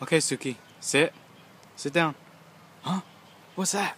Okay, Suki, sit. Sit down. Huh? What's that?